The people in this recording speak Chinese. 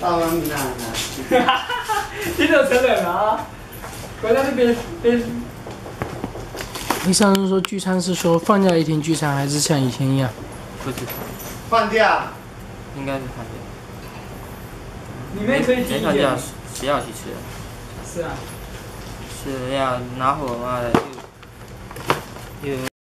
大王！你？那边，你上次说聚餐是说放假一天聚餐，还是像以前一样？不知。放假？应该是放假。你们放假谁要去吃？是啊。是要拿火嘛的，又又。